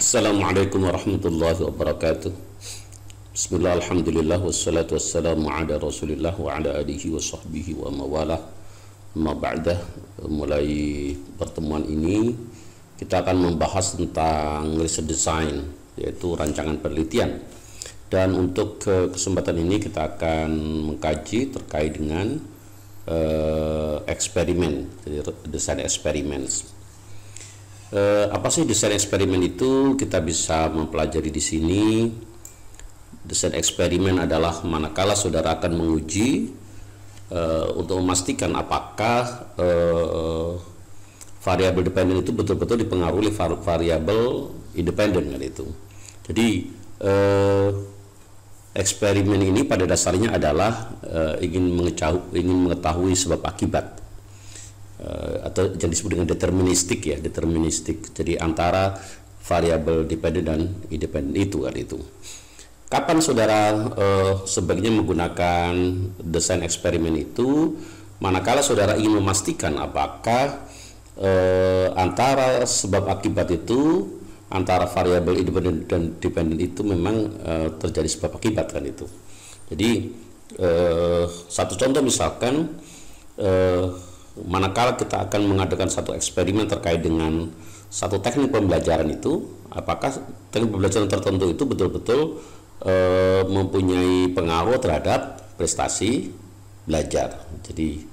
Assalamualaikum warahmatullahi wabarakatuh. Bismillah, Alhamdulillah, wassalatu wassalamu ala rasulillah wa ala alihi wa sahbihi wa mawalah Ma ba'dah, mulai pertemuan ini kita akan membahas tentang riset design yaitu rancangan penelitian. Dan untuk kesempatan ini kita akan mengkaji terkait dengan uh, eksperimen desain eksperimen uh, apa sih desain eksperimen itu? Kita bisa mempelajari di sini. Desain eksperimen adalah manakala saudara akan menguji uh, untuk memastikan apakah uh, variabel dependen itu betul-betul dipengaruhi variabel independen kan itu. Jadi eh, eksperimen ini pada dasarnya adalah eh, ingin mengetahui ingin mengetahui sebab akibat. eh, atau yang disebut dengan deterministik ya, deterministik. Jadi antara variabel dependen dan independen itu kan itu. Kapan saudara eh, sebaiknya menggunakan desain eksperimen itu? Manakala saudara ingin memastikan apakah eh, antara sebab akibat itu antara variabel independen dan dependen itu memang eh, terjadi sebab akibat kan itu. Jadi eh, satu contoh misalkan eh, manakala kita akan mengadakan satu eksperimen terkait dengan satu teknik pembelajaran itu, apakah teknik pembelajaran tertentu itu betul-betul eh, mempunyai pengaruh terhadap prestasi belajar. Jadi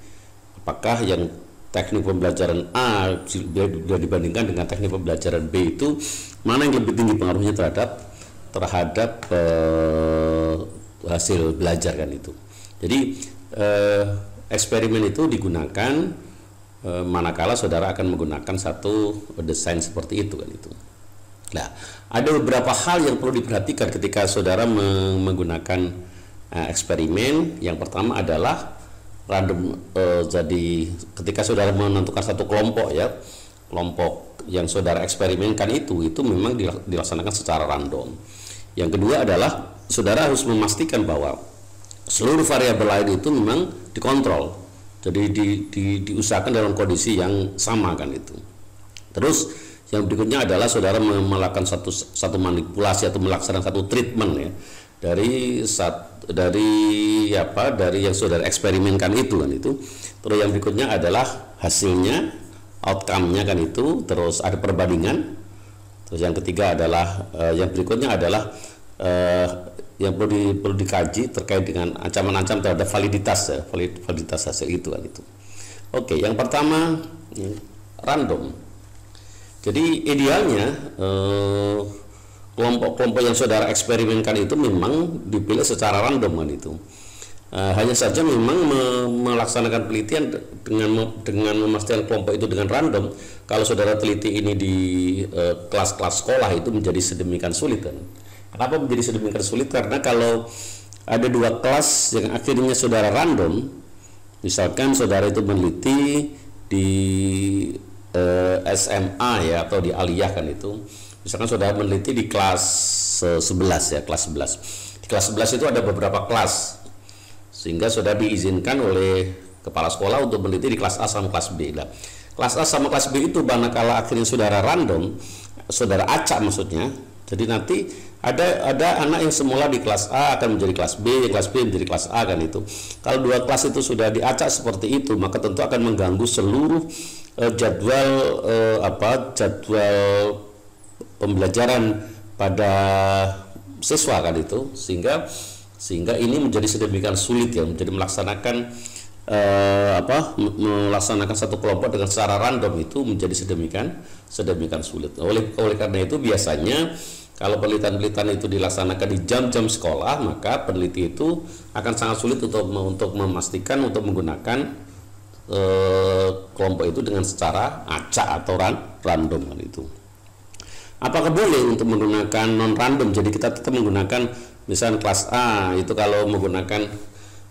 apakah yang teknik pembelajaran A bila dibandingkan dengan teknik pembelajaran B itu mana yang lebih tinggi pengaruhnya terhadap terhadap eh, hasil belajar kan itu. Jadi eh, eksperimen itu digunakan eh, manakala saudara akan menggunakan satu desain seperti itu kan itu. Nah, ada beberapa hal yang perlu diperhatikan ketika saudara menggunakan eh, eksperimen. Yang pertama adalah random uh, jadi ketika saudara menentukan satu kelompok ya kelompok yang saudara eksperimenkan itu itu memang dilaksanakan secara random yang kedua adalah saudara harus memastikan bahwa seluruh variabel lain itu memang dikontrol. Jadi di, di, diusahakan dalam kondisi yang sama kan itu. Terus yang berikutnya adalah saudara melakukan satu satu manipulasi atau melaksanakan satu treatment ya. Dari saat dari apa dari yang sudah eksperimenkan itu kan itu. Terus yang berikutnya adalah hasilnya outcome-nya kan itu terus ada perbandingan. Terus yang ketiga adalah uh, yang berikutnya adalah uh, yang perlu di, perlu dikaji terkait dengan ancaman-ancaman terhadap validitas ya valid, validitas hasil itu kan itu oke yang pertama random jadi idealnya uh, kelompok-kelompok yang saudara eksperimenkan itu memang dipilih secara random kan itu. Uh, hanya saja memang me melaksanakan penelitian dengan dengan memastikan kelompok itu dengan random. Kalau saudara teliti ini di eh, kelas-kelas uh, sekolah itu menjadi sedemikian sulit kan. Kenapa menjadi sedemikian sulit? Karena kalau ada dua kelas yang akhirnya saudara random, misalkan saudara itu meneliti di eh, SMA ya atau di aliyah kan itu misalkan saudara meneliti di kelas 11 ya kelas 11 di kelas 11 itu ada beberapa kelas sehingga sudah diizinkan oleh kepala sekolah untuk meneliti di kelas A sama kelas B nah, kelas A sama kelas B itu manakala akhirnya saudara random saudara acak maksudnya jadi nanti ada ada anak yang semula di kelas A akan menjadi kelas B, yang kelas B menjadi kelas A kan itu. Kalau dua kelas itu sudah diacak seperti itu, maka tentu akan mengganggu seluruh uh, jadwal uh, apa jadwal pembelajaran pada siswa kan itu sehingga sehingga ini menjadi sedemikian sulit ya menjadi melaksanakan eh, apa melaksanakan satu kelompok dengan secara random itu menjadi sedemikian sedemikian sulit oleh oleh karena itu biasanya kalau penelitian-penelitian itu dilaksanakan di jam-jam sekolah maka peneliti itu akan sangat sulit untuk untuk memastikan untuk menggunakan eh, kelompok itu dengan secara acak atau ran, random kan itu Apakah boleh untuk menggunakan non random? Jadi kita tetap menggunakan misalnya kelas A itu kalau menggunakan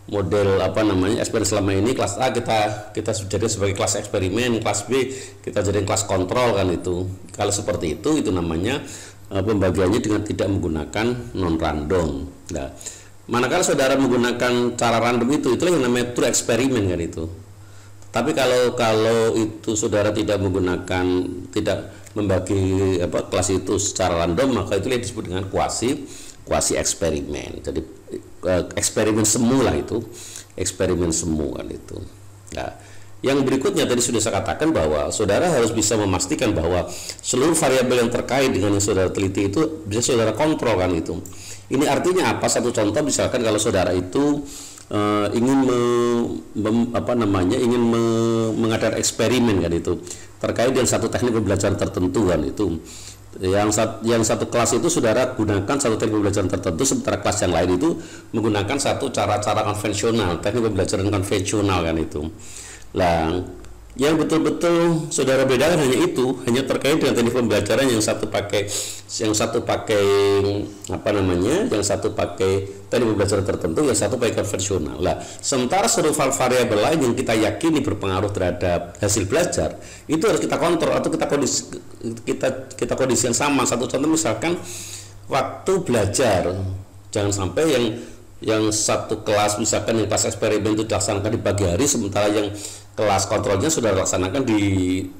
model apa namanya eksperimen selama ini kelas A kita kita jadi sebagai kelas eksperimen, kelas B kita jadi kelas kontrol kan itu. Kalau seperti itu itu namanya uh, pembagiannya dengan tidak menggunakan non random. Nah, manakala saudara menggunakan cara random itu itulah yang namanya true eksperimen kan itu. tapi kalau kalau itu saudara tidak menggunakan tidak membagi apa kelas itu secara random maka itu yang disebut dengan kuasi kuasi eksperimen jadi eh, eksperimen semu lah itu eksperimen semu kan itu nah yang berikutnya tadi sudah saya katakan bahwa saudara harus bisa memastikan bahwa seluruh variabel yang terkait dengan yang saudara teliti itu bisa saudara kontrol kan itu. Ini artinya apa? Satu contoh misalkan kalau saudara itu uh, ingin me, me, apa namanya ingin me, mengadakan eksperimen kan itu terkait dengan satu teknik pembelajaran tertentu kan itu yang sat, yang satu kelas itu saudara gunakan satu teknik pembelajaran tertentu sementara kelas yang lain itu menggunakan satu cara-cara konvensional teknik pembelajaran konvensional kan itu lah, yang betul-betul saudara bedakan hanya itu, hanya terkait dengan teknik pembelajaran yang satu pakai yang satu pakai apa namanya, yang satu pakai teknik pembelajaran tertentu, yang satu pakai konvensional. Lah, sementara seluruh variabel lain yang kita yakini berpengaruh terhadap hasil belajar, itu harus kita kontrol atau kita kondisi kita kita kondisikan sama. Satu contoh misalkan waktu belajar, jangan sampai yang yang satu kelas misalkan yang kelas eksperimen itu dilaksanakan di pagi hari sementara yang kelas kontrolnya sudah dilaksanakan di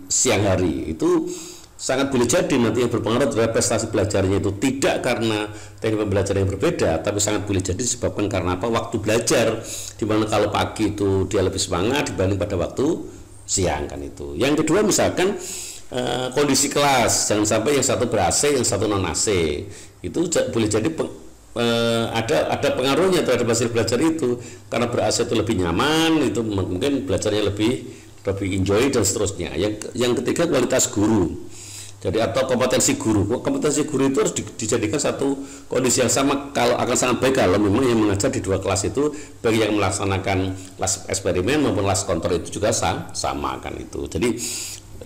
siang hari. Itu sangat boleh jadi nanti yang berpengaruh terhadap prestasi belajarnya itu. Tidak karena teknik pembelajaran yang berbeda tapi sangat boleh jadi disebabkan karena apa? Waktu belajar di mana kalau pagi itu dia lebih semangat dibanding pada waktu siang kan itu. Yang kedua misalkan eh, kondisi kelas jangan sampai yang satu ber yang satu non AC itu boleh jadi eh, ada ada pengaruhnya terhadap hasil belajar itu. Karena berasa itu lebih nyaman itu mungkin belajarnya lebih lebih enjoy dan seterusnya. Yang yang ketiga kualitas guru. Jadi atau kompetensi guru. Kompetensi guru itu harus di, dijadikan satu kondisi yang sama kalau akan sangat baik kalau memang yang mengajar di dua kelas itu bagi yang melaksanakan kelas eksperimen maupun kelas kontrol itu juga sama, sama kan itu. Jadi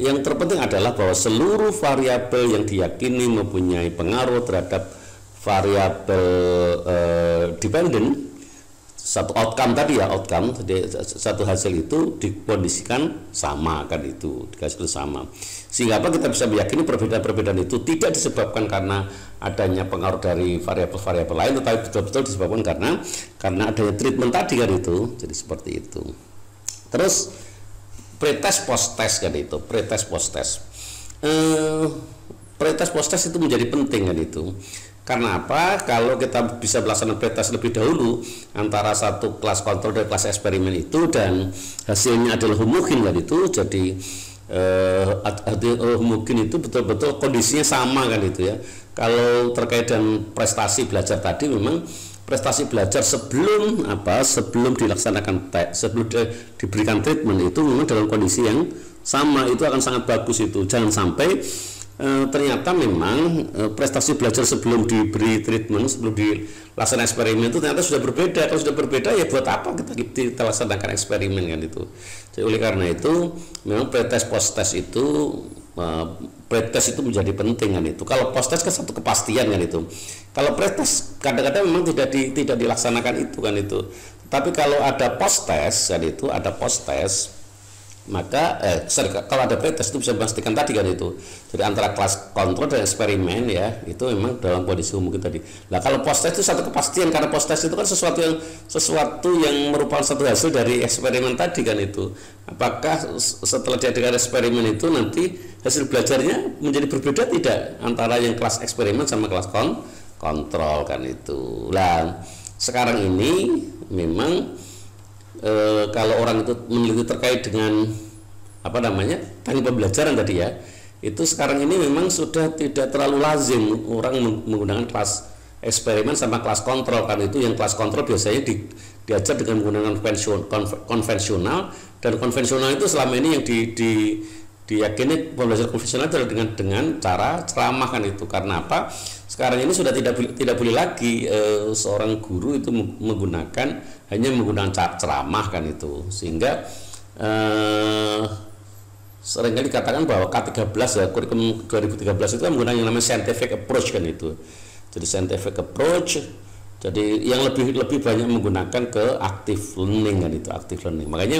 yang terpenting adalah bahwa seluruh variabel yang diyakini mempunyai pengaruh terhadap variabel uh, dependent satu outcome tadi ya outcome. Satu hasil itu dikondisikan sama kan itu dikasih sama. Sehingga apa kita bisa meyakini perbedaan-perbedaan itu tidak disebabkan karena adanya pengaruh dari variabel-variabel lain tetapi betul-betul disebabkan karena karena adanya treatment tadi kan itu. Jadi seperti itu. Terus pretest post test kan itu pretest post test eh, pretest post test itu menjadi penting kan itu karena apa? Kalau kita bisa melaksanakan pretest lebih dahulu antara satu kelas kontrol dan kelas eksperimen itu dan hasilnya adalah homogen kan itu, jadi eh, homogen itu betul-betul kondisinya sama kan itu ya. Kalau terkait dengan prestasi belajar tadi memang prestasi belajar sebelum apa sebelum dilaksanakan tes sebelum di, diberikan treatment itu memang dalam kondisi yang sama itu akan sangat bagus itu jangan sampai e, ternyata memang e, prestasi belajar sebelum diberi treatment sebelum dilaksanakan eksperimen itu ternyata sudah berbeda. Kalau sudah berbeda ya buat apa kita kita laksanakan eksperimen kan itu. Jadi oleh karena itu memang pretest post test itu e, pretest itu menjadi penting kan itu. Kalau post test kan satu kepastian kan itu. Kalau pretest kadang-kadang memang tidak di, tidak dilaksanakan itu kan itu. Tapi kalau ada post test kan itu ada post test maka eh sorry, kalau ada pretest itu bisa memastikan tadi kan itu. Jadi antara kelas kontrol dan eksperimen ya itu memang dalam kondisi mungkin tadi. Nah kalau post test itu satu kepastian karena post test itu kan sesuatu yang sesuatu yang merupakan satu hasil dari eksperimen tadi kan itu. Apakah setelah diadakan eksperimen itu nanti hasil belajarnya menjadi berbeda? Tidak. Antara yang kelas eksperimen sama kelas kon kontrol kan itu. Lah sekarang ini memang e, kalau orang itu meneliti terkait dengan apa namanya teknik pembelajaran tadi ya itu sekarang ini memang sudah tidak terlalu lazim orang menggunakan kelas eksperimen sama kelas kontrol karena itu yang kelas kontrol biasanya di, diajar dengan menggunakan konvensional dan konvensional itu selama ini yang di, di diyakini pembelajaran konvensional adalah dengan dengan cara ceramah kan itu. Karena apa sekarang ini sudah tidak tidak boleh lagi e, seorang guru itu menggunakan hanya menggunakan cara ceramah kan itu. Sehingga e, sering kali dikatakan bahwa K13 ya kurikulum 2013 itu kan menggunakan yang namanya scientific approach kan itu. Jadi scientific approach jadi yang lebih lebih banyak menggunakan ke active learning kan itu active learning. Makanya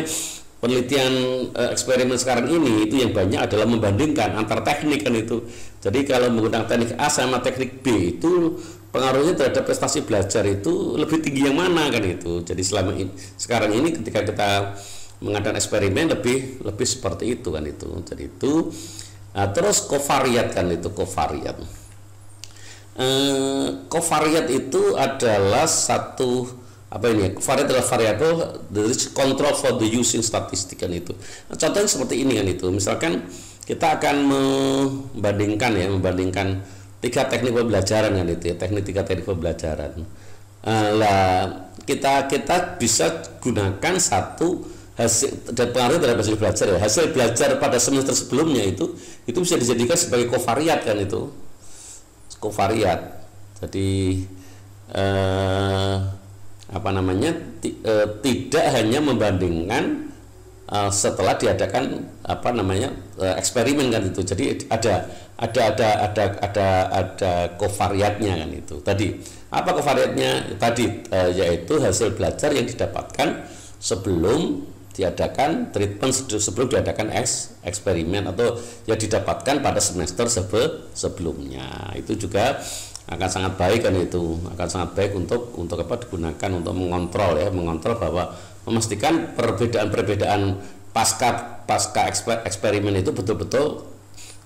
penelitian e, eksperimen sekarang ini itu yang banyak adalah membandingkan antar teknik kan itu. Jadi kalau menggunakan teknik A sama teknik B itu pengaruhnya terhadap prestasi belajar itu lebih tinggi yang mana kan itu. Jadi selama ini sekarang ini ketika kita mengadakan eksperimen lebih lebih seperti itu kan itu jadi itu nah, terus kovariat kan itu kovariat eh, kovariat itu adalah satu apa ini? Kovariat adalah variabel dari control for the using statistik kan itu. Nah, contohnya seperti ini kan itu. Misalkan kita akan membandingkan ya membandingkan tiga teknik pembelajaran kan itu ya teknik tiga teknik pembelajaran. Uh, lah kita kita bisa gunakan satu hasil dan pengaruh terhadap hasil belajar ya. Hasil belajar pada semester sebelumnya itu itu bisa dijadikan sebagai kovariat kan itu. Kovariat jadi eh, apa namanya eh, tidak hanya membandingkan uh, setelah diadakan apa namanya uh, eksperimen kan itu. Jadi ada ada ada ada ada ada kovariatnya kan itu. Tadi apa kovariatnya tadi uh, yaitu hasil belajar yang didapatkan sebelum diadakan treatment sebelum diadakan eks, eksperimen atau yang didapatkan pada semester sebe, sebelumnya. Itu juga akan sangat baik kan itu. Akan sangat baik untuk untuk apa digunakan untuk mengontrol ya mengontrol bahwa memastikan perbedaan-perbedaan pasca pasca eksperimen itu betul-betul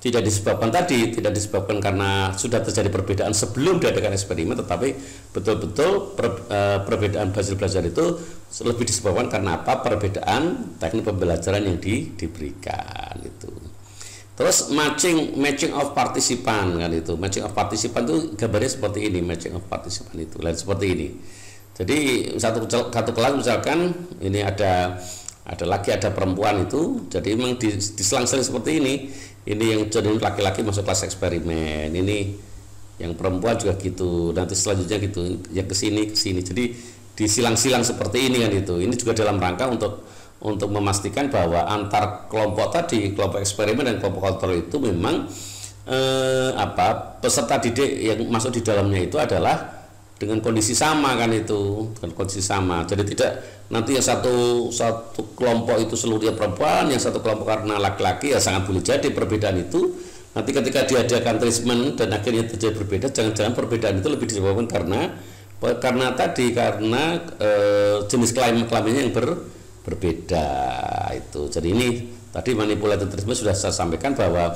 tidak disebabkan tadi tidak disebabkan karena sudah terjadi perbedaan sebelum diadakan eksperimen tetapi betul-betul per, e, perbedaan hasil belajar itu lebih disebabkan karena apa perbedaan teknik pembelajaran yang di, diberikan itu terus matching matching of partisipan kan itu. Matching of partisipan itu gambarnya seperti ini matching of partisipan itu. Lain seperti ini. Jadi satu satu kelas misalkan ini ada ada laki ada perempuan itu. Jadi memang diselang-seling seperti ini. Ini yang jadi laki-laki masuk kelas eksperimen. Ini yang perempuan juga gitu. Nanti selanjutnya gitu. Yang ke sini ke sini jadi disilang-silang seperti ini kan itu. Ini juga dalam rangka untuk untuk memastikan bahwa antar kelompok tadi kelompok eksperimen dan kelompok kontrol itu memang eh, apa peserta didik yang masuk di dalamnya itu adalah dengan kondisi sama kan itu dengan kondisi sama. Jadi tidak nanti yang satu satu kelompok itu seluruhnya perempuan yang satu kelompok karena laki-laki ya sangat boleh jadi perbedaan itu. Nanti ketika diadakan treatment dan akhirnya terjadi berbeda jangan-jangan perbedaan itu lebih disebabkan karena karena tadi karena e, jenis kelamin kelaminnya yang ber, berbeda itu. Jadi ini tadi treatment sudah saya sampaikan bahwa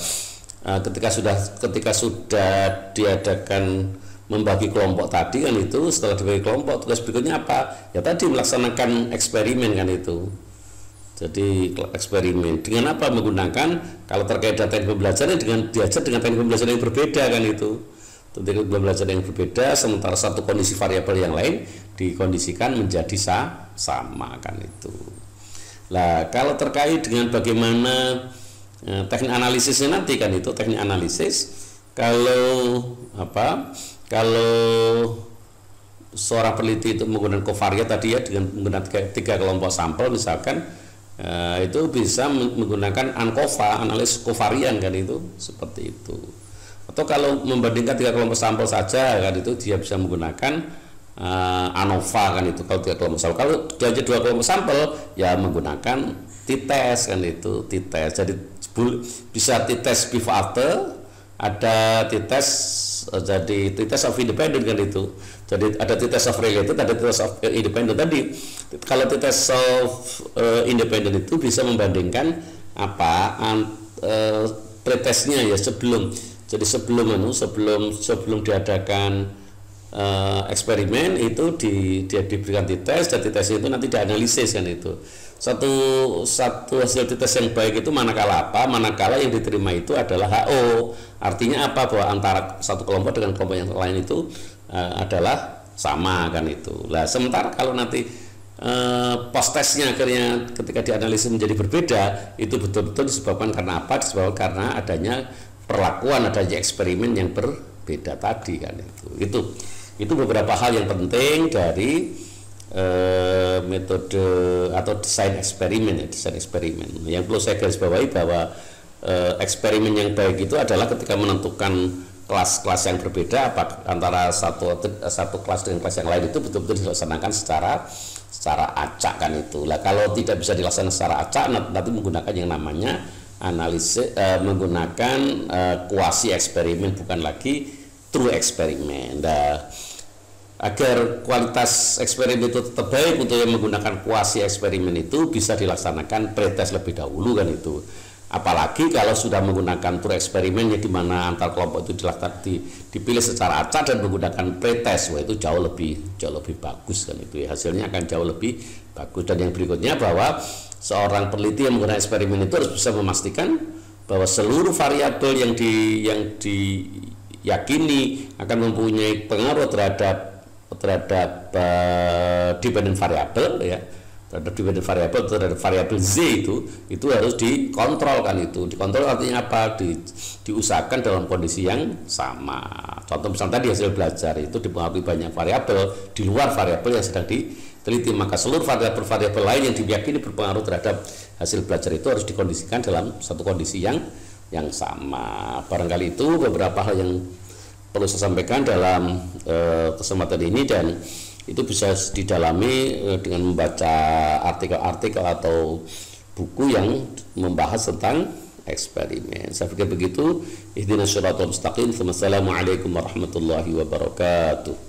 e, ketika sudah ketika sudah diadakan membagi kelompok tadi kan itu setelah dibagi kelompok tugas berikutnya apa? Ya tadi melaksanakan eksperimen kan itu. Jadi eksperimen. Dengan apa? Menggunakan kalau terkait data pembelajaran dengan diajar dengan teknik pembelajaran yang berbeda kan itu teknik pembelajaran yang berbeda sementara satu kondisi variabel yang lain dikondisikan menjadi sa sama kan itu. Lah kalau terkait dengan bagaimana eh, teknik analisisnya nanti kan itu teknik analisis kalau apa kalau seorang peneliti itu menggunakan kovariat tadi ya dengan menggunakan tiga, kelompok sampel misalkan uh, itu bisa menggunakan ANCOVA analis kovarian kan itu seperti itu atau kalau membandingkan tiga kelompok sampel saja kan itu dia bisa menggunakan uh, ANOVA kan itu. Kalau tiga kelompok sampel. Kalau dia dua kelompok sampel ya menggunakan t-test kan itu t-test. Jadi bisa t-test before after ada t-test eh, jadi t-test of independent kan itu. Jadi ada t-test of related ada t-test of independent tadi. Kalau t-test of uh, independent itu bisa membandingkan apa uh, pretestnya ya sebelum jadi sebelum anu sebelum sebelum diadakan uh, eksperimen itu di dia diberikan t-test dan t-test itu nanti dianalisis kan itu. Satu satu hasil tes yang baik itu manakala apa? Manakala yang diterima itu adalah HO artinya apa? Bahwa antara satu kelompok dengan kelompok yang lain itu uh, adalah sama kan itu. Lah sementara kalau nanti uh, post testnya akhirnya ketika dianalisis menjadi berbeda itu betul-betul disebabkan karena apa? Disebabkan karena adanya perlakuan adanya eksperimen yang berbeda tadi kan itu. Itu itu beberapa hal yang penting dari eh, metode atau desain eksperimen ya desain eksperimen. Yang perlu saya garis bawahi bahwa eh, eksperimen yang baik itu adalah ketika menentukan kelas-kelas yang berbeda apa antara satu satu kelas dengan kelas yang lain itu betul-betul dilaksanakan secara secara acak kan itu. Lah kalau tidak bisa dilaksanakan secara acak nanti menggunakan yang namanya analisis eh, menggunakan eh, kuasi eksperimen bukan lagi true eksperimen. Nah, agar kualitas eksperimen itu tetap baik untuk yang menggunakan kuasi eksperimen itu bisa dilaksanakan pretest lebih dahulu kan itu apalagi kalau sudah menggunakan tur eksperimen di mana antar kelompok itu dilakukan di, dipilih secara acak dan menggunakan pretest wah itu jauh lebih jauh lebih bagus kan itu ya. hasilnya akan jauh lebih bagus dan yang berikutnya bahwa seorang peneliti yang menggunakan eksperimen itu harus bisa memastikan bahwa seluruh variabel yang di yang diyakini akan mempunyai pengaruh terhadap terhadap uh, dependent variable ya terhadap dependent variable terhadap variabel z itu itu harus dikontrol kan itu. Dikontrol artinya apa? Di, diusahakan dalam kondisi yang sama. Contoh misalnya tadi hasil belajar itu dipengaruhi banyak variabel di luar variabel yang sedang diteliti. Maka seluruh variabel-variabel lain yang diyakini berpengaruh terhadap hasil belajar itu harus dikondisikan dalam satu kondisi yang yang sama. Barangkali itu beberapa hal yang perlu saya sampaikan dalam uh, kesempatan ini dan itu bisa didalami uh, dengan membaca artikel-artikel atau buku yang membahas tentang eksperimen. Saya pikir begitu. Ihdinas syiratal mustaqim. Wassalamualaikum warahmatullahi wabarakatuh.